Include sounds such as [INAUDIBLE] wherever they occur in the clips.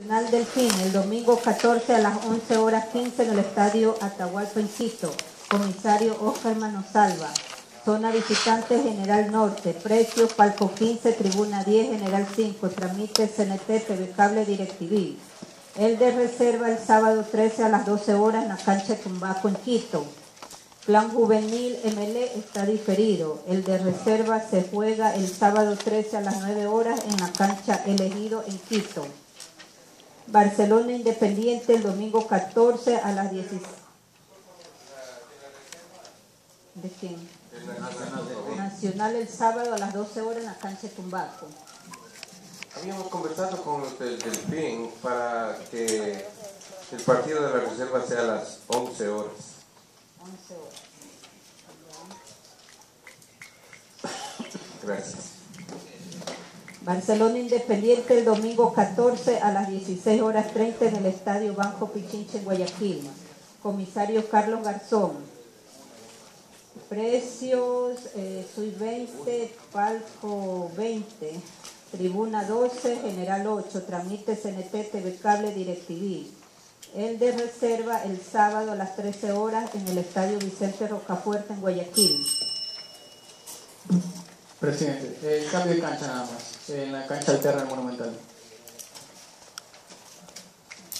Nacional Delfín, el domingo 14 a las 11 horas 15 en el Estadio Atahualpa en Quito. Comisario Oscar Manosalva. Zona visitante General Norte. Precios Palco 15, Tribuna 10, General 5. Tramite CNT, TV Cable DirecTV. El de reserva el sábado 13 a las 12 horas en la cancha Tumbaco en Quito. Plan juvenil MLE está diferido. El de reserva se juega el sábado 13 a las 9 horas en la cancha Elegido en Quito. Barcelona Independiente el domingo 14 a las 16. ¿De quién? Nacional el sábado a las 12 horas en la cancha Tumbaco. Habíamos conversado con los del Delfín para que el partido de la reserva sea a las 11 horas. 11 horas. Gracias. Barcelona Independiente el domingo 14 a las 16 horas 30 en el Estadio Banco Pichinche en Guayaquil. Comisario Carlos Garzón. Precios, eh, Sui 20, Palco 20, Tribuna 12, General 8, Tramite CNT, TV Cable, DirecTV. El de reserva el sábado a las 13 horas en el Estadio Vicente Rocafuerte en Guayaquil. Presidente, el cambio de cancha nada más, en la cancha alterna del Monumental.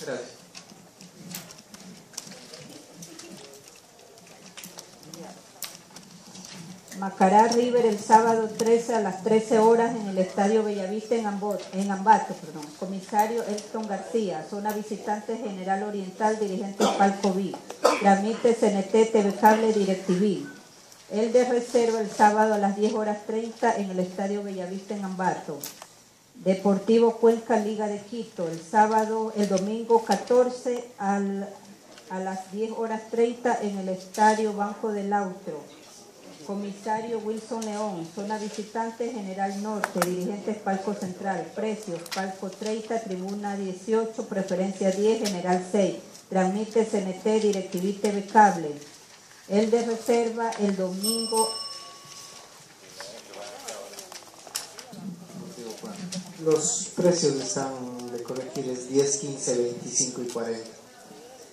Gracias. Macará River el sábado 13 a las 13 horas en el Estadio Bellavista en, Ambot, en Ambato. Perdón. Comisario Elton García, zona visitante General Oriental, dirigente Palco V. Tramite CNT, TV Cable, DirecTV. El de reserva el sábado a las 10 horas 30 en el Estadio Bellavista en Ambato. Deportivo Cuenca Liga de Quito, el sábado, el domingo 14 al- a las 10 horas 30 en el Estadio Banco del Austro. Comisario Wilson León, zona visitante General Norte, dirigentes Palco Central, precios Palco 30, Tribuna 18, preferencia 10, General 6, transmite CNT, DirecTV TV Cable. El de reserva el domingo, Los precios están de corregir es 10, 15, 25 y 40.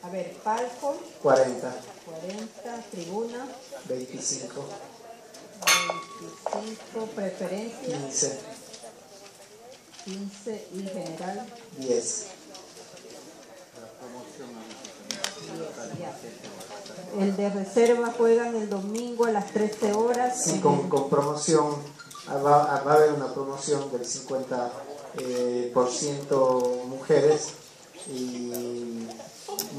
a ver, Palco 40, 40, Tribuna 25, 25, preferencia 15, 15 y General 10. 10. ya. El de reserva juegan el domingo a las 13 horas. Sí, con, promoción, va a haber una promoción del 50% eh, por ciento mujeres y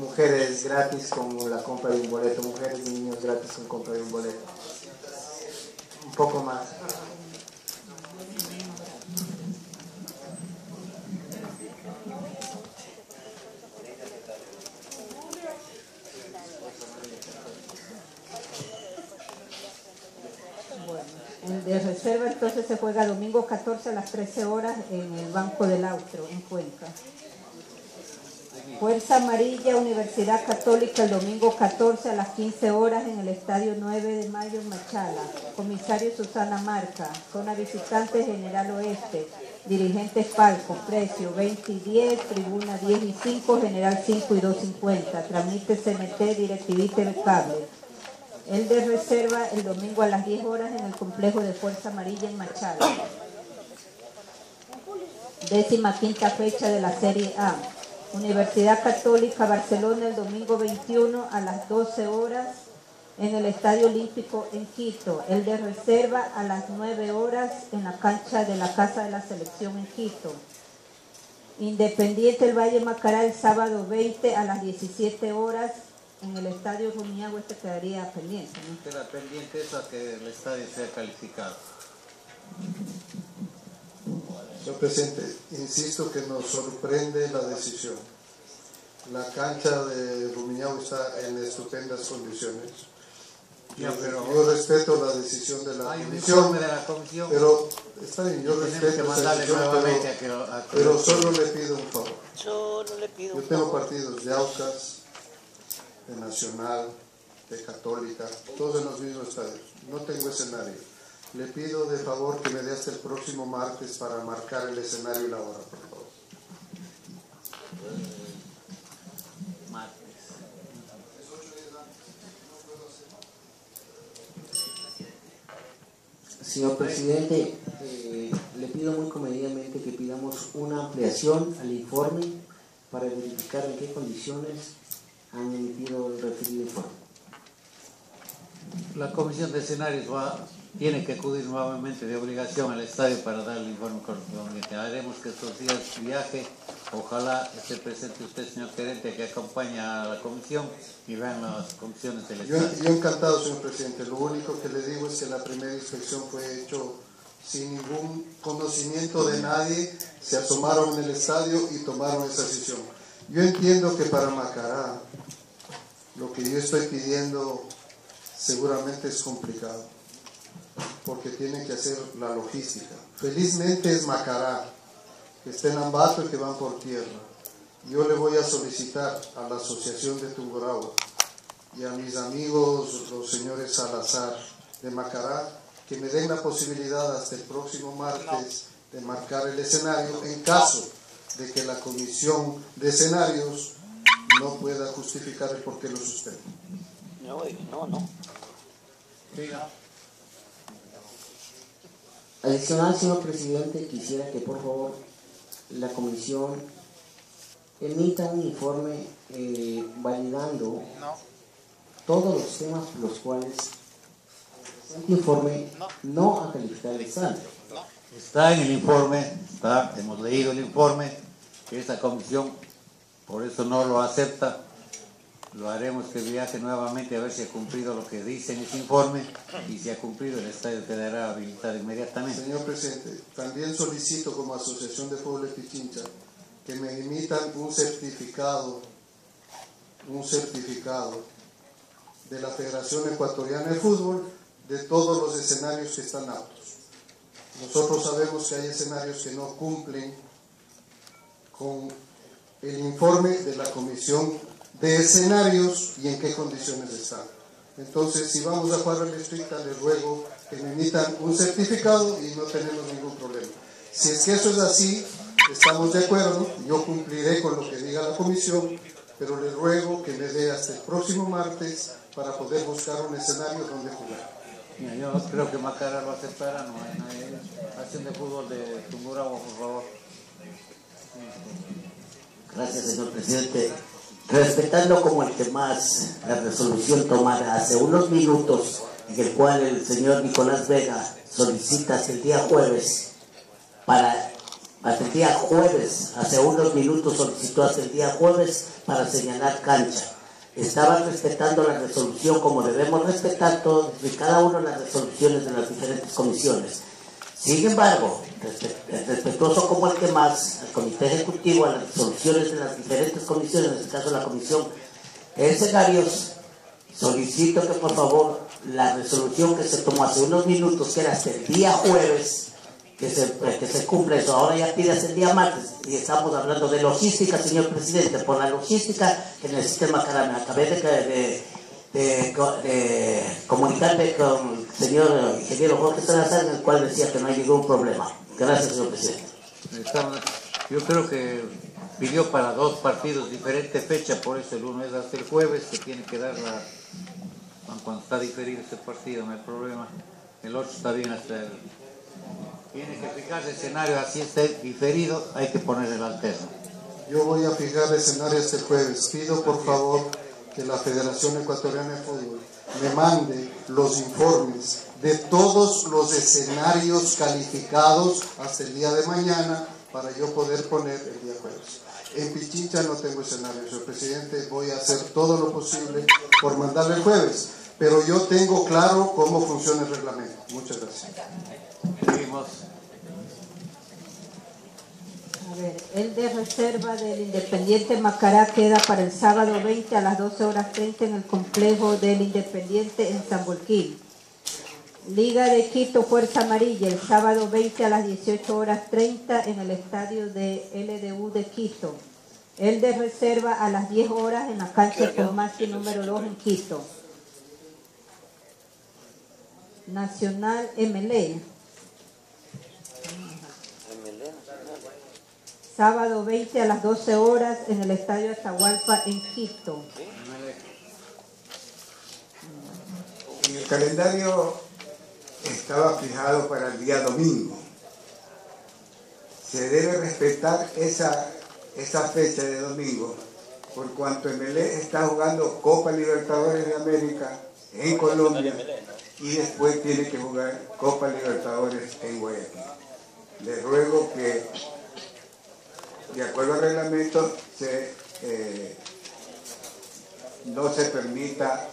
mujeres gratis con la compra de un boleto, mujeres y niños gratis con compra de un boleto. Un poco más. Bueno, el de reserva entonces se juega domingo 14 a las 13 horas en el Banco del Austro, en Cuenca. Fuerza Amarilla, Universidad Católica, el domingo 14 a las 15 horas en el Estadio 9 de Mayo en Machala. Comisario Susana Marca, zona visitante General Oeste, dirigentes Palco, precio 20 y 10, tribuna 10 y 5, General 5 y 250, tramite CNT, DirecTV TV Cable. El de reserva el domingo a las 10 horas en el complejo de Fuerza Amarilla en Machala. Décima quinta fecha de la Serie A. Universidad Católica Barcelona el domingo 21 a las 12 horas en el Estadio Olímpico en Quito. El de reserva a las 9 horas en la cancha de la Casa de la Selección en Quito. Independiente el Valle Macará el sábado 20 a las 17 horas en el Estadio Rumiago. Este quedaría pendiente, ¿no? Queda pendiente eso a que el estadio sea calificado. Señor presidente, insisto que nos sorprende la decisión. La cancha de Rumiñao está en estupendas condiciones. Ya, pero- yo respeto la decisión de la comisión, de la comisión. pero está bien, yo respeto que esa mandarle decisión, nuevamente a que pero, a que pero lo- solo le pido un favor. Solo le pido Yo tengo favor. partidos de Aucas, de Nacional, de Católica, todos en los mismos estadios. No tengo escenario. Le pido de favor que me dé hasta el próximo martes para marcar el escenario y la hora, por favor. Martes. Señor presidente, eh, le pido muy comedidamente que pidamos una ampliación al informe para verificar en qué condiciones han emitido el referido informe. La comisión de escenarios va, tiene que acudir nuevamente de obligación al estadio para dar el informe correspondiente. Haremos que estos días viaje, ojalá esté presente usted, señor gerente, que acompaña a la comisión y vean las condiciones del Yo, estadio. yo encantado, señor presidente. Lo único que le digo es que la primera inspección fue hecho sin ningún conocimiento de nadie. Se asomaron en el estadio y tomaron esa decisión. Yo entiendo que para Macará lo que yo estoy pidiendo seguramente es complicado, porque tiene que hacer la logística. Felizmente es Macará, que está en Ambato y que van por tierra. Yo le voy a solicitar a la Asociación de Tungurahua y a mis amigos, los señores Salazar de Macará, que me den la posibilidad hasta el próximo martes de marcar el escenario en caso de que la comisión de escenarios no pueda justificar el por qué lo suspende. No, no. Adicional, señor presidente, quisiera que por favor la comisión emita un informe eh, validando todos los temas por los cuales el informe no ha calificado el estadio. Está en el informe, está, hemos leído el informe, que esta comisión por eso no lo acepta. Lo haremos que viaje nuevamente a ver si ha cumplido lo que dice en ese informe y si ha cumplido el estadio quedará habilitado inmediatamente. Señor presidente, también solicito como Asociación de de Pichincha que me emitan un certificado, un certificado de la Federación Ecuatoriana de Fútbol de todos los escenarios que están aptos. Nosotros sabemos que hay escenarios que no cumplen con el informe de la Comisión de Escenarios y en qué condiciones están. Entonces, si vamos a la estricta, les ruego que me emitan un certificado y no tenemos ningún problema. Si es que eso es así, estamos de acuerdo, yo cumpliré con lo que diga la comisión, pero les ruego que me dé hasta el próximo martes para poder buscar un escenario donde jugar. Yo creo que Macara lo aceptará, no hay, hay acción de fútbol de Tungurahua, por favor. Gracias, señor presidente. Respetando como el que más la resolución tomada hace unos minutos, en el cual el señor Nicolás Vega solicita hasta el día jueves, para, hasta el día jueves, hace unos minutos solicitó hasta el día jueves para señalar cancha. Estaban respetando la resolución como debemos respetar todos y cada uno las resoluciones de las diferentes comisiones. Sin embargo, respetuoso como el que más, el Comité Ejecutivo, a las resoluciones de las diferentes comisiones, en este caso la Comisión Escenarios, solicito que por favor la resolución que se tomó hace unos minutos, que era hasta el día jueves, que se, que se cumple eso, ahora ya pide hasta el día martes, y estamos hablando de logística, señor presidente, por la logística en el sistema Carame, acabé de, de, de, con el señor ingeniero Jorge Salazar, en el cual decía que no hay ningún problema. Gracias, señor presidente. Yo creo que pidió para dos partidos diferente fecha, por eso el uno es hasta el jueves, que tiene que dar la... Cuando está diferido este partido, no hay problema. El otro está bien hasta el... Tiene que fijarse el escenario, así esté diferido, hay que poner el alterno. Yo voy a fijar escenario este jueves. Pido por favor que la Federación Ecuatoriana de Fútbol me mande los informes de todos los escenarios calificados hasta el día de mañana para yo poder poner el día jueves. En Pichincha no tengo escenario, señor presidente. Voy a hacer todo lo posible por mandarle el jueves, pero yo tengo claro cómo funciona el reglamento. Muchas gracias. Seguimos. A ver, el de reserva del Independiente Macará queda para el sábado 20 a las 12 horas 30 en el complejo del Independiente en San Bolquín. Liga de Quito Fuerza Amarilla el sábado 20 a las 18 horas 30 en el estadio de LDU de Quito. El de reserva a las 10 horas en la cancha Tomasi número 2 en Quito. Nacional MLE. Sábado 20 a las 12 horas en el Estadio Atahualpa en Quito. En el calendario estaba fijado para el día domingo. Se debe respetar esa, esa fecha de domingo, por cuanto MLE está jugando Copa Libertadores de América en Colombia y después tiene que jugar Copa Libertadores en Guayaquil. Les ruego que, de acuerdo al reglamento, se, eh, no se permita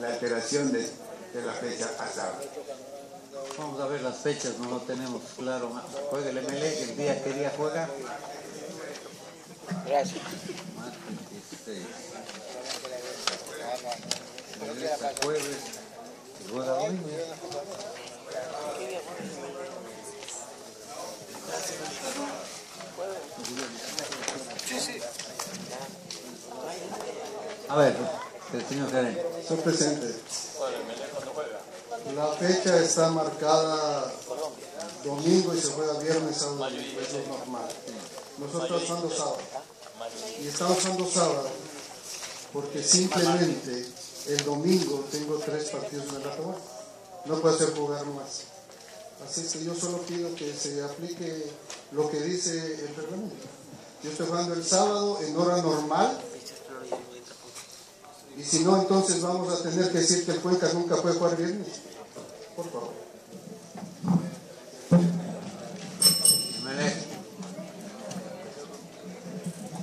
la alteración de, de la fecha pasada. Vamos a ver las fechas, no lo tenemos claro. Juega el MLE, el día que día juega. Gracias. Martes 16. Regresa jueves. y Juega domingo. A ver, el señor gerente. Señor presidente, la fecha está marcada domingo y se juega viernes, sábado, es normal. Nosotros usando sábado. Y estamos usando sábado porque simplemente el domingo tengo tres partidos en la tomar. No puedo hacer jugar más. Así que yo solo pido que se aplique lo que dice el reglamento. Yo estoy jugando el sábado en hora normal si no, entonces vamos a tener que decir que el Cuenca nunca puede jugar viernes. Por favor.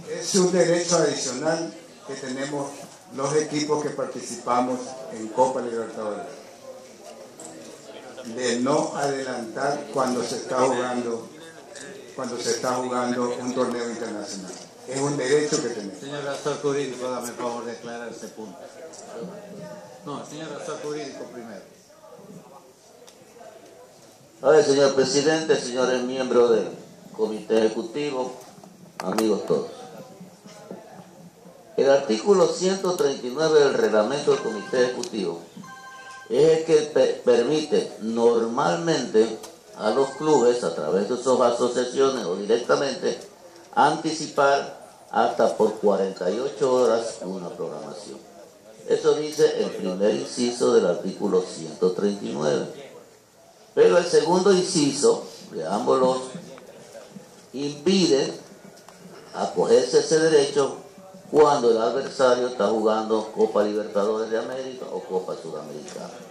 Es un derecho adicional que tenemos los equipos que participamos en Copa Libertadores. De no adelantar cuando se está jugando, cuando se está jugando un torneo internacional. Es un derecho que tenemos. Señor asesor jurídico, dame el favor de aclarar ese punto. No, señor asesor jurídico primero. A ver, señor presidente, señores miembros del comité ejecutivo, amigos todos. El artículo 139 del reglamento del comité ejecutivo es el que pe- permite normalmente a los clubes, a través de sus asociaciones o directamente, anticipar hasta por 48 horas una programación. Eso dice el primer inciso del artículo 139. Pero el segundo inciso, de ambos los, impide acogerse ese derecho cuando el adversario está jugando Copa Libertadores de América o Copa Sudamericana.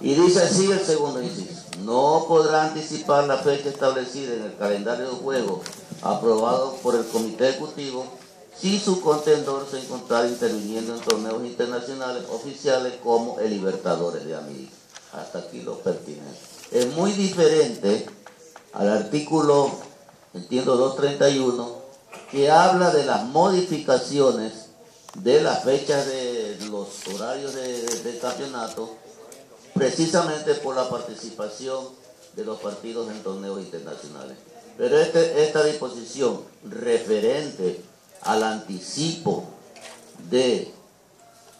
Y dice así el segundo inciso, no podrá anticipar la fecha establecida en el calendario de juego aprobado por el Comité Ejecutivo si su contendor se encontrara interviniendo en torneos internacionales oficiales como el Libertadores de América. Hasta aquí lo pertinente. Es muy diferente al artículo, entiendo, 231, que habla de las modificaciones de las fechas de los horarios de, de campeonato, precisamente por la participación de los partidos en torneos internacionales. Pero este- esta disposición referente al anticipo de,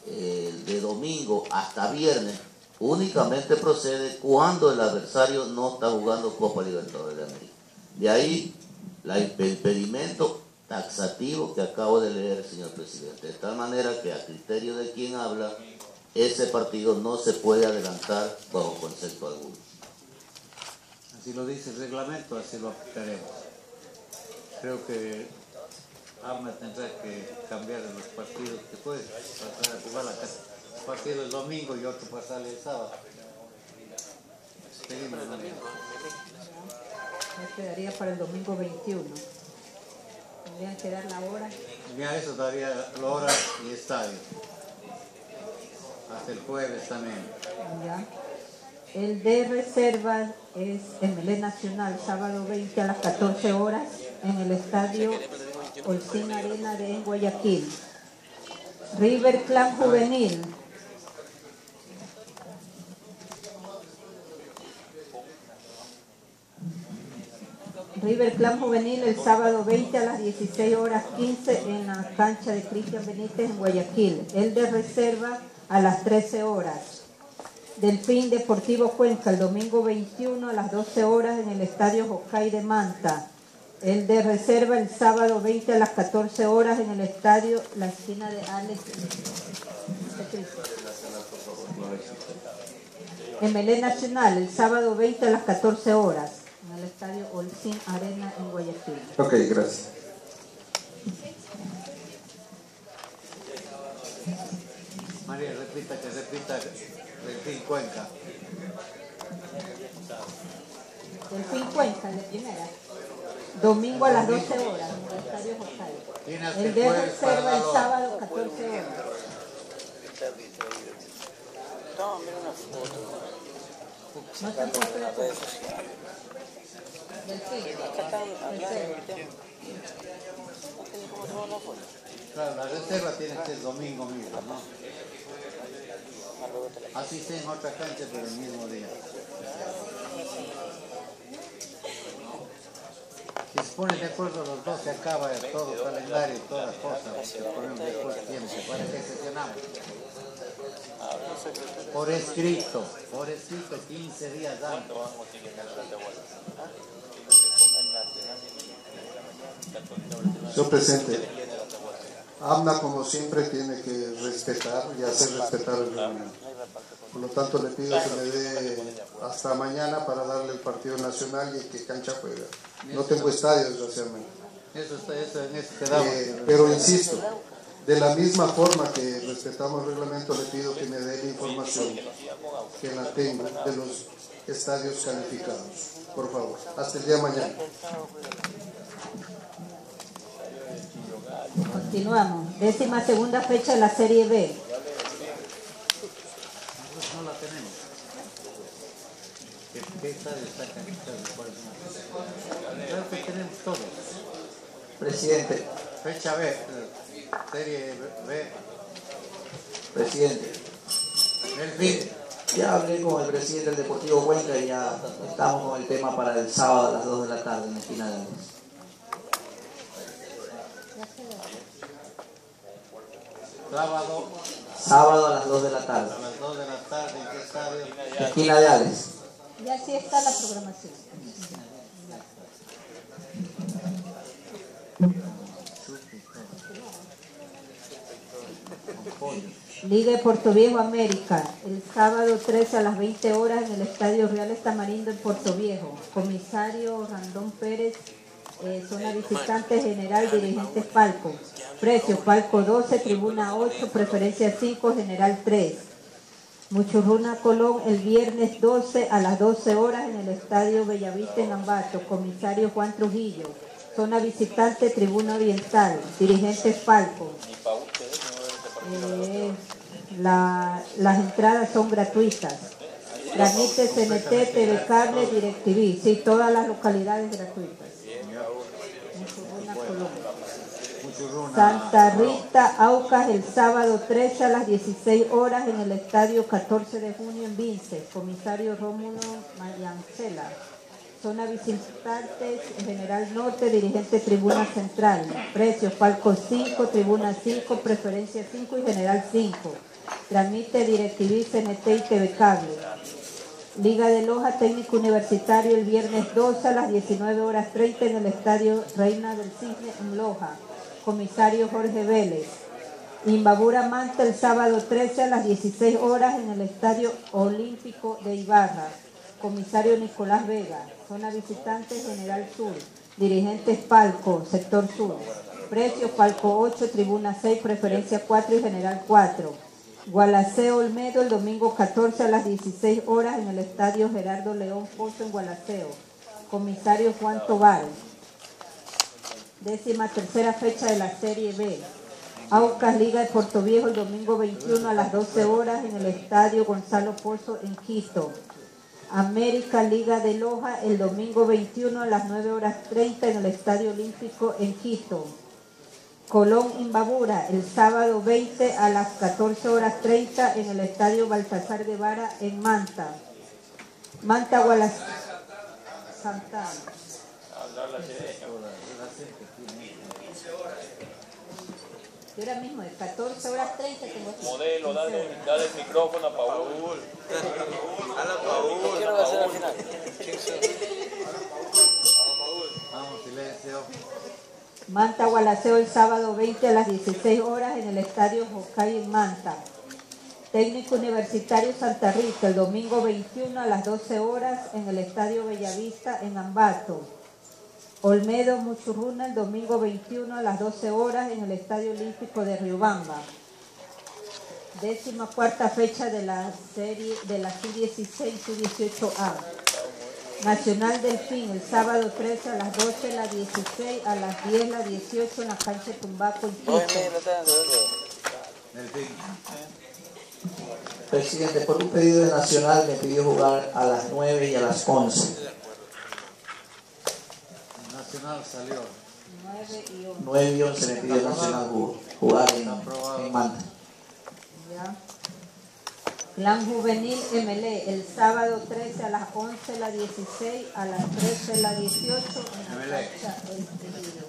eh, de domingo hasta viernes únicamente procede cuando el adversario no está jugando Copa Libertadores de América. De ahí el impedimento taxativo que acabo de leer, señor presidente. De tal manera que a criterio de quien habla, ese partido no se puede adelantar bajo concepto alguno. Así lo dice el reglamento, así lo aplicaremos. Creo que AMA tendrá que cambiar los partidos que puede, pasar a jugar la casa. Un partido el domingo y otro pasarle el sábado. Seguimos. Ya quedaría para el domingo 21. Tendrían que dar la hora. Ya eso daría la hora y estadio. Hasta el jueves también. Ya. El de reserva es Melé Nacional, sábado 20 a las 14 horas, en el estadio Olcín Arena de Guayaquil. River Clan Juvenil. River Clan Juvenil el sábado 20 a las 16 horas 15 en la cancha de Cristian Benítez en Guayaquil. El de reserva a las 13 horas. Delfín Deportivo Cuenca el domingo 21 a las 12 horas en el Estadio Jocay de Manta. El de reserva el sábado 20 a las 14 horas en el Estadio La Esquina de Alex. MLE Nacional el sábado 20 a las 14 horas en el estadio Olcín Arena en Guayaquil. Ok, gracias. Repita, que repita Delfín Cuenca. Delfín Cuenca, de primera. Domingo a las 12 horas en el de reserva el sábado 14 horas. No, mira una foto. No se han puesto la foto. Claro, la reserva tiene que ser domingo mismo, ¿no? Así sea en otra cancha, pero el mismo día. Si se ponen de acuerdo los dos, se acaba todo el calendario todas las cosas. Se ponen de acuerdo tiempo, para que sesionamos. Por escrito, por escrito, 15 días antes. Señor presidente, AMNA como siempre tiene que respetar y hacer respetar el reglamento. Por lo tanto le pido que me dé hasta mañana para darle el partido nacional y que cancha juega. No tengo estadio desgraciadamente. Eso, está, eso en eso quedamos. Eh, pero insisto, de la misma forma que respetamos el reglamento, le pido que me dé la información que la tengo de los estadios calificados. Por favor, hasta el día de mañana. Continuamos. Décima segunda fecha de la Serie B. No la tenemos. ¿Qué, tenemos todos. Presidente, Fecha B, serie B, presidente. el fin. Ya hablé con el presidente del Deportivo Cuenca y ya estamos con el tema para el sábado a las 2 de la tarde en la esquina de. Sábado Sábado a las 2 de la a tarde, las 2 de la tarde, ¿en qué estadio? esquina de Ales. Ya sí está la programación. Liga de Puerto Viejo América, el sábado 13 a las 20 horas en el Estadio Real Estamarindo en Puerto Viejo. Comisario Randón Pérez, eh, zona visitante general, dirigentes Palco. Precio, Palco 12, tribuna 8, preferencia 5, general 3. Muchurruna Colón el viernes 12 a las 12 horas en el Estadio Bellavista en. Comisario Juan Trujillo. Zona visitante, tribuna oriental, dirigentes Palco. Eh, la- las entradas son gratuitas. Tramite CNT, TV Cable, DirecTV. Sí, todas las localidades gratuitas. Muchurruna, Colombia. Muchurruna. Santa Rita, Aucas, el sábado 13 a las 16 horas en el estadio 14 de junio en Vince. Comisario Rómulo Mayancela. Zona visitantes, General Norte, dirigente Tribuna Central. Precios, Palco 5, Tribuna 5, Preferencia 5 y General 5. Tramite DirecTV, CNT y TV Cable. Liga de Loja Técnico Universitario el viernes 12 a las 19 horas 30 en el Estadio Reina del Cisne en Loja. Comisario Jorge Vélez. Imbabura Manta el sábado 13 a las 16 horas en el Estadio Olímpico de Ibarra. Comisario Nicolás Vega. Zona visitante General Sur. Dirigentes Palco, sector sur. Precios Palco 8, Tribuna 6, Preferencia 4 y General 4. Gualaceo Olmedo el domingo 14 a las 16 horas en el Estadio Gerardo León Pozo en Gualaceo. Comisario Juan Tobar. Décima tercera fecha de la Serie B. Aucas Liga de Puerto Viejo el domingo 21 a las 12 horas en el Estadio Gonzalo Pozo en Quito. América Liga de Loja el domingo 21 a las 9 horas 30 en el Estadio Olímpico en Quito. Colón Imbabura el sábado 20 a las 14 horas 30 en el Estadio Baltasar Guevara en Manta. Manta Gualas Santana. Y ahora mismo de 14 horas 30 tengo aquí. Modelo, dale, dale el micrófono a Paul. ¿Qué hora va a ser al final? [LAUGHS] Vamos, silencio. Manta Gualaceo el sábado 20 a las 16 horas en el Estadio Jocay en Manta. Técnico Universitario Santa Rita el domingo 21 a las 12 horas en el Estadio Bellavista en Ambato. Olmedo Muchurruna el domingo 21 a las 12 horas en el Estadio Olímpico de Riobamba. Décima cuarta fecha de la serie de la Su-16 Su-18A. Nacional Delfín el sábado 13 a las 12, la 16 a las 10, la 18 en la cancha de Tumbaco en Quito. Presidente, por un pedido de Nacional me pidió jugar a las 9 y a las 11. Nacional salió. 9 y 11. 9 y 11 me pidió Nacional ju- jugar en, en Manta. Ya. Plan Juvenil MLE, el sábado 13 a las 11, la 16, a las 13, la 18, en la MLE. cancha El Tejido.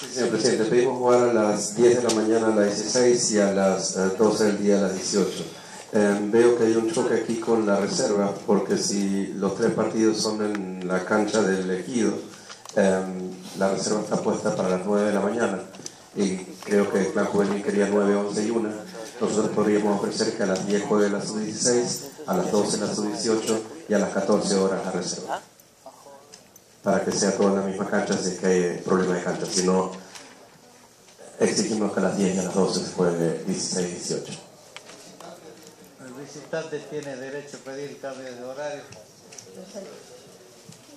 Sí, señor presidente, pedimos jugar a las 10 de la mañana a las 16 y a las eh, 12 del día a las 18. Eh, veo que hay un choque aquí con la reserva, porque si los tres partidos son en la cancha del ejido, eh, la reserva está puesta para las 9 de la mañana. Y creo que el plan juvenil quería 9, 11 y 1. Nosotros podríamos ofrecer que a las 10 juegue la sub-16, a las 12 la sub-18 y a las 14 horas la reserva para que sea todo en la misma cancha si es que hay problema de cancha. Si no, exigimos que a las 10 y a las 12 se juegue 16 y 18. El visitante tiene derecho a pedir cambio de horario,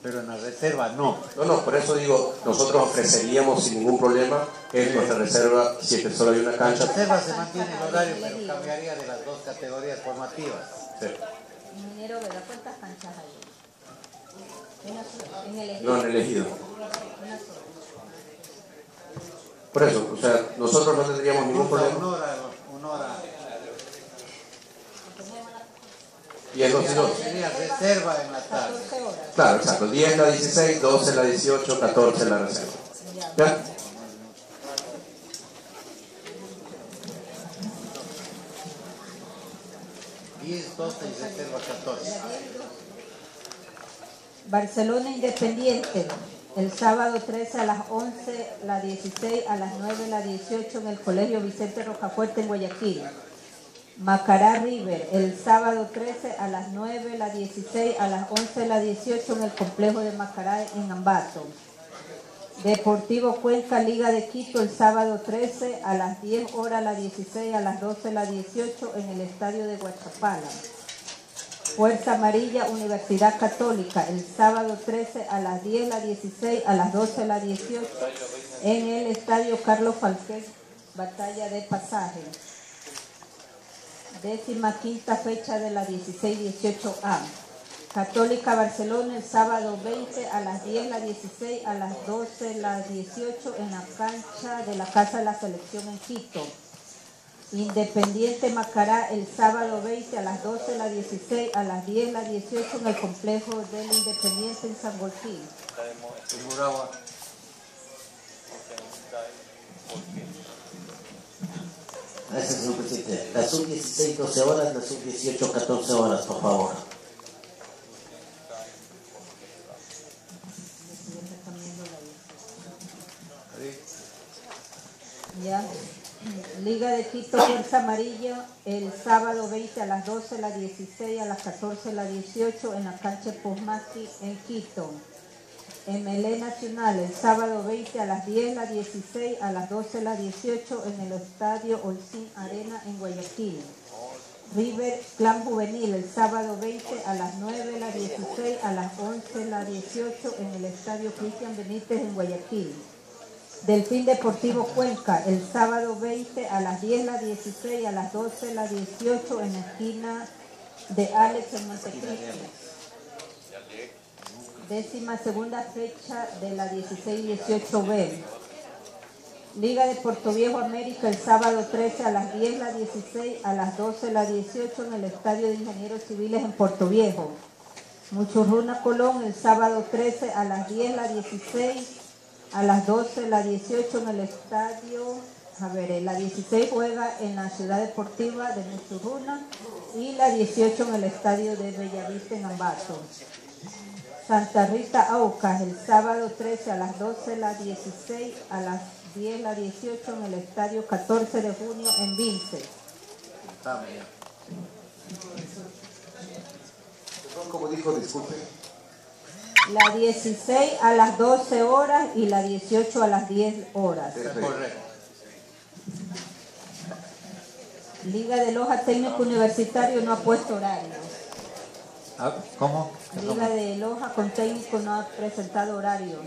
pero en la reserva no. No, no, por eso digo, nosotros ofreceríamos sin ningún problema que en nuestra reserva, si es que solo hay una En cancha, reserva se mantiene el horario, pero cambiaría de las dos categorías formativas. sí. Ingeniero Vega, ¿cuántas canchas hay? Una sola. En el ejido. no en el ejido. Una sola. Por eso, o sea, nosotros no tendríamos ningún Una problema. hora, una hora. Y es 2 y 2. Sería reserva en la tarde. 14 horas. Claro, exacto. 10 la 16, 12 la 18, 14 la reserva. ¿Ya? Y reserva 14. Barcelona Independiente, el sábado 13 a las 11, la 16, a las 9, la 18 en el Colegio Vicente Rocafuerte en Guayaquil. Macará River, el sábado 13 a las 9, la 16, a las 11, la 18 en el complejo de Macará en Ambato. Deportivo Cuenca Liga de Quito el sábado 13 a las 10 horas, la 16, a las 12, la 18 en el estadio de Guachapala. Fuerza Amarilla Universidad Católica el sábado 13 a las 10, la 16, a las 12, la 18 en el estadio Carlos Falquez, batalla de pasaje. Décima quinta fecha de la 16-18A. Católica Barcelona el sábado 20 a las 10, la 16, a las 12, la 18 en la cancha de la Casa de la Selección en Quito. Independiente Macará el sábado 20 a las 12, la 16, a las 10, la 18 en el complejo del Independiente en San Agustín. Gracias, señor presidente. La sub-16, 12 horas, la sub-18, 14 horas, por favor. Ya. Liga de Quito Fuerza Amarilla el sábado 20 a las 12, la 16, a las 14, la 18 en la cancha Posmaki en Quito. MLE Nacional el sábado 20 a las 10, la 16, a las 12, la 18 en el estadio Olcín Arena en Guayaquil. River Clan Juvenil el sábado 20 a las 9, la 16, a las 11, la 18 en el estadio Cristian Benítez en Guayaquil. Delfín Deportivo Cuenca, el sábado 20 a las 10, la 16, a las 12, la 18 en la esquina de Alex en Montecristo. Décima segunda fecha de la 16-18B. Liga de Puerto Viejo América, el sábado 13 a las 10, la 16, a las 12, la 18 en el Estadio de Ingenieros Civiles en Puerto Viejo. Muchurruna Colón, el sábado 13 a las 10, la 16, a las 12, la 18 en el estadio, a ver, eh, la 16 juega en la ciudad deportiva de Muchurruna y la 18 en el estadio de Bellavista en Ambato. Santa Rita Aucas el sábado 13 a las 12, la 16, a las 10, la 18 en el estadio 14 de junio en Vince. Como dijo, disculpe. La 16 a las 12 horas y la 18 a las 10 horas. Correcto. Liga de Loja Técnico Universitario no ha puesto horario. Ah, ¿Cómo? Liga de Loja con técnico no ha presentado horario.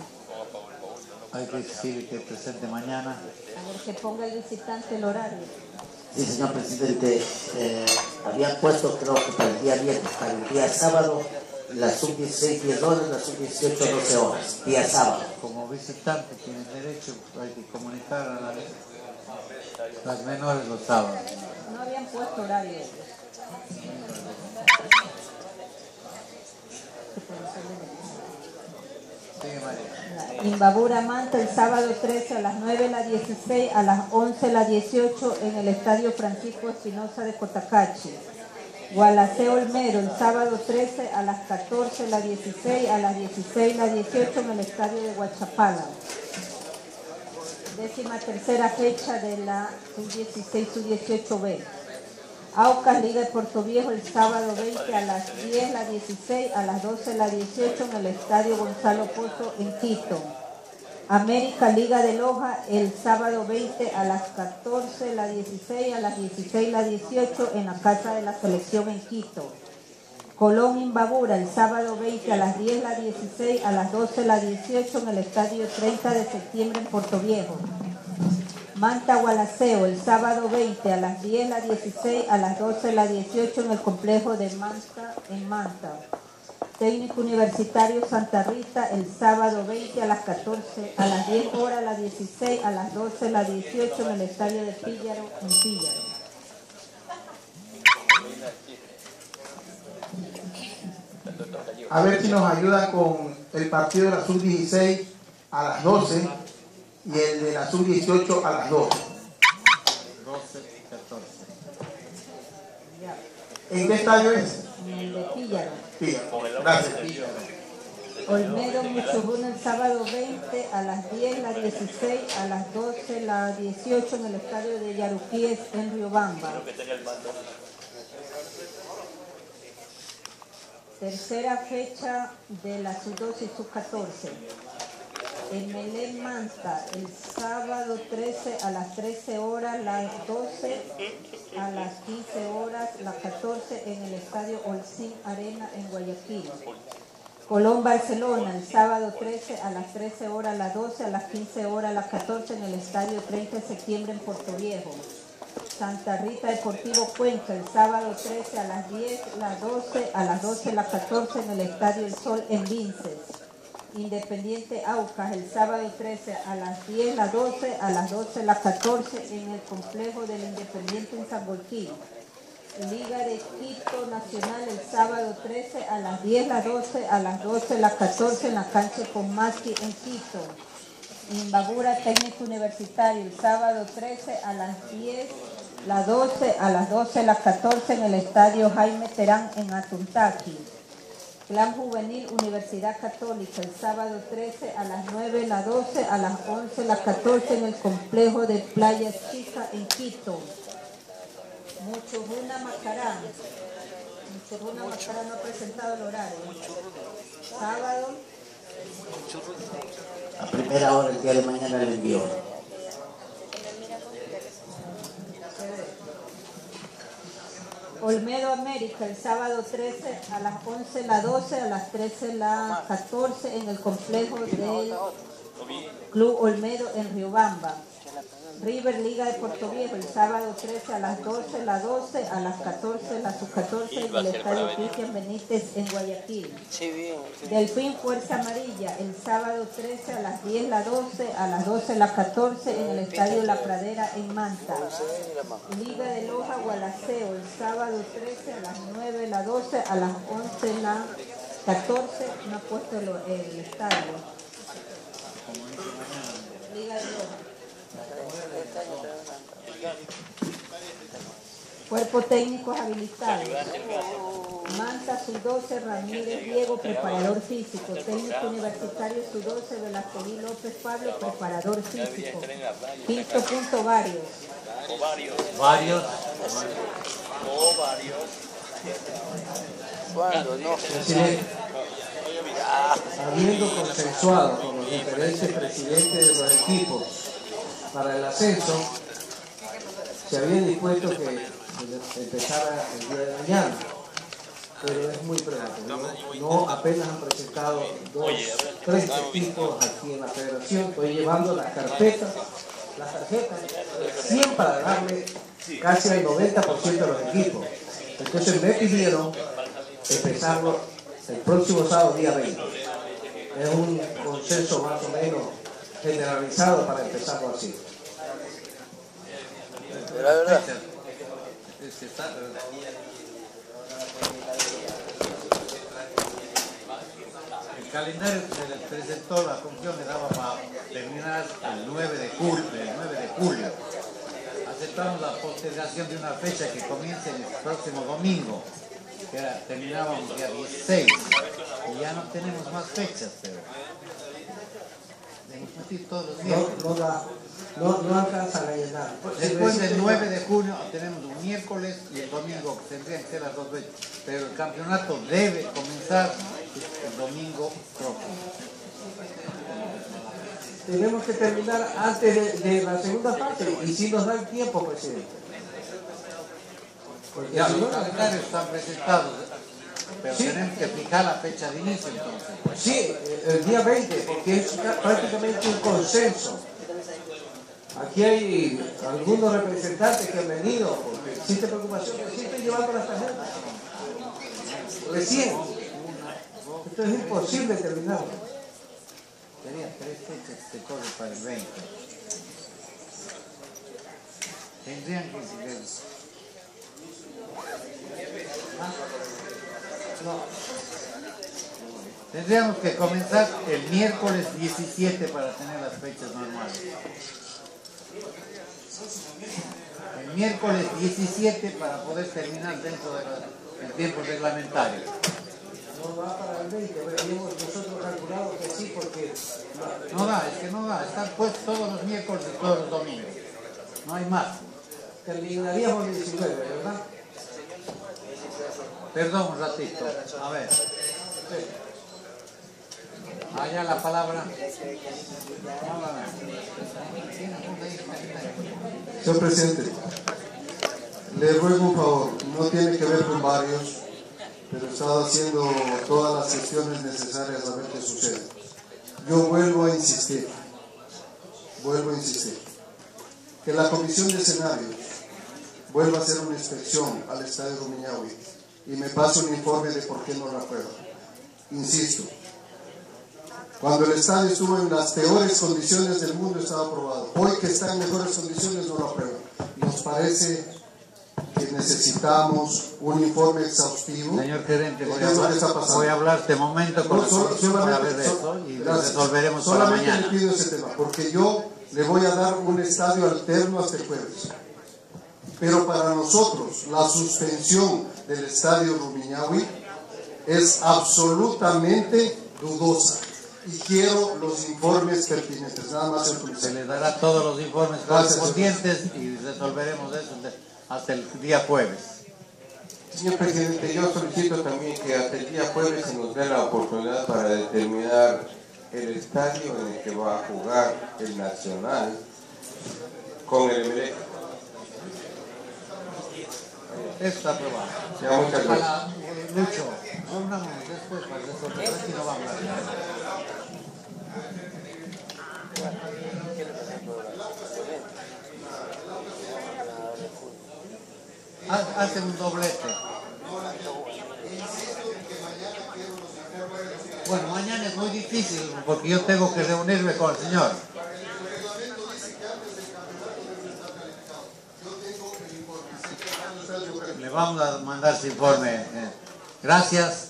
Hay que decirle que presente mañana. A ver que ponga el visitante el horario. Sí, señor presidente, eh, había puesto creo que para el día viernes, para el día sábado, la sub-16 10 horas, la sub-18 12 horas, día sábado. Como visitante tienen derecho, hay que comunicar a las, las menores los sábados. No habían puesto horario. Imbabura Manta el sábado 13 a las 9 la 16, a las 11 la 18 en el Estadio Francisco Espinosa de Cotacachi. Gualaceo Olmero el sábado 13 a las 14 la 16, a las 16 la 18 en el Estadio de Huachapala. Décima tercera fecha de la sub-16, sub-18B. Aucas Liga de Puerto Viejo el sábado 20 a las 10, la 16, a las 12, la 18 en el Estadio Gonzalo Pozo en Quito. América Liga de Loja el sábado 20 a las 14, la 16, a las 16, la 18 en la Casa de la Selección en Quito. Colón Imbabura el sábado 20 a las 10, la 16, a las 12, la 18 en el Estadio 30 de septiembre en Puerto Viejo. Manta Gualaceo el sábado 20 a las 10, la 16, a las 12, la 18 en el complejo de Manta en Manta. Técnico Universitario Santa Rita el sábado 20 a las 14, a las 10 horas, la 16, a las 12, la 18 en el estadio de Píllaro en Píllaro. A ver si nos ayuda con el partido de la sub-16 a las 12 y el de la sub-18 a las 12. 12 y 14. ¿En qué estadio es? En el de Píllaro. Píllaro. Gracias. Olmedo Muchuruna el sábado 20 a las 10, la 16, a las 12, la 18 en el estadio de Yaruquíes en Riobamba. Tercera fecha de la sub-12 y sub-14. En Melén Manta, el sábado 13 a las 13 horas, las 12 a las 15 horas, las 14 en el estadio Olcín Arena en Guayaquil. Colón Barcelona, el sábado 13 a las 13 horas, las 12 a las 15 horas, las 14 en el estadio 30 de septiembre en Puerto Viejo. Santa Rita Deportivo Cuenca, el sábado 13 a las 10, las 12, a las 12, las 14 en el Estadio El Sol en Vinces. Independiente Aucas, el sábado 13 a las 10, las 12, a las 12, las 14 en el complejo del Independiente en San Bolquín. Liga de Quito Nacional el sábado 13 a las 10, las 12, a las 12, las 14 en la cancha con en Quito. Imbabura Técnico Universitario el sábado 13 a las 10, las 12, a las 12, las 14 en el estadio Jaime Terán en Atuntaqui. Plan Juvenil Universidad Católica el sábado 13 a las 9, las 12, a las 11, las 14 en el complejo de Playa Chica en Quito. Muchuruna Macarán. Muchuruna Macarán no ha presentado el horario. Sábado A primera hora el día de mañana le envío. Olmedo América el sábado 13 a las 11 la 12, a las 13 la 14 en el complejo del Club Olmedo en Riobamba. River Liga de Puerto Viejo el sábado 13 a las 12 la 12, a las 14 la sub 14 en el estadio Cristian Benítez en Guayaquil. Sí, bien. Delfín Fuerza Amarilla el sábado 13 a las 10 la 12, a las 12 la 14 en el estadio La Pradera en Manta. Liga de Loja Gualaceo el sábado 13 a las 9 la 12, a las 11 la 14 no ha puesto el estadio. Liga de Loja. Cuerpo técnico habilitado. Manta, Sub-12, Ramírez Diego, preparador físico. Técnico universitario, Sub-12, Velasquez López Pablo, preparador físico. Quinto punto, varios. Ovarios. Varios. Ovarios. ¿Cuándo? No. Presidente, habiendo consensuado con los diferentes presidentes de los equipos para el ascenso, se había dispuesto que empezara el día de mañana, pero es muy prematuro. No, apenas han presentado dos, tres equipos aquí en la federación. Estoy llevando las carpetas, las tarjetas, 100 para darle casi al 90% de los equipos. Entonces me pidieron empezarlo el próximo sábado, día 20. Es un consenso más o menos generalizado para empezarlo así. La verdad. El calendario que se les presentó la comisión le daba para terminar el 9 de julio. El 9 de julio. Aceptamos la postergación de una fecha que comience el próximo domingo, que era, terminábamos el día 16. Y ya no tenemos más fechas, pero todos los No, no, da- no, no alcanzan a llenar. Después del 9 de junio tenemos un miércoles y el domingo, tendrían que ser las dos veces. Pero el campeonato debe comenzar el domingo próximo. Tenemos que terminar antes de, de la segunda parte y si nos da el tiempo, presidente. Porque Ya, si los calendarios están presentados, pero tenemos que fijar la fecha de inicio entonces. Sí, el día 20, porque es prácticamente un consenso. Aquí hay algunos representantes que han venido, porque existe preocupación estoy llevando las tarjetas. Recién. Esto es imposible terminar. Serían tres fechas que corren para el 20. Tendrían que ser Tendríamos que comenzar el miércoles 17 para tener las fechas normales. El miércoles 17 para poder terminar dentro del tiempo reglamentario. No va para el 20, pero habíamos nosotros calculado que sí, porque No da, es que no da. Están puestos todos los miércoles y todos los domingos. No hay más. terminaríamos el 19, ¿verdad? Perdón un ratito. A ver. Allá la palabra. Señor presidente, le ruego un favor, no tiene que ver con varios, pero he estado haciendo todas las gestiones necesarias a ver qué sucede. Yo vuelvo a insistir, vuelvo a insistir, que la comisión de escenarios vuelva a hacer una inspección al estadio Rumiñahui y me pase un informe de por qué no la aprueba. Insisto, cuando el estadio estuvo en las peores condiciones del mundo estaba aprobado. Hoy que está en mejores condiciones no lo aprueban. Nos parece que necesitamos un informe exhaustivo. Señor gerente, de voy a, hablar, voy a hablar este momento con No, la solo- para solamente- eso y resolveremos para Solamente mañana. le pido ese tema, porque yo le voy a dar un estadio alterno hasta el jueves. Pero para nosotros, la suspensión del estadio Rumiñahui es absolutamente dudosa. Y quiero los informes pertinentes, nada más el Se le dará todos los informes correspondientes y resolveremos eso hasta el día jueves. Señor presidente, yo solicito también que hasta el día jueves se nos dé la oportunidad para determinar el estadio en el que va a jugar el Nacional con el Emelec. Está aprobado. Ya, muchas gracias. Eh, Lucho, hablamos después para resolver, aquí no va a hablar. Hacen un doblete. Bueno, mañana es muy difícil porque yo tengo que reunirme con el señor. le vamos a mandar su informe. Eh. Gracias.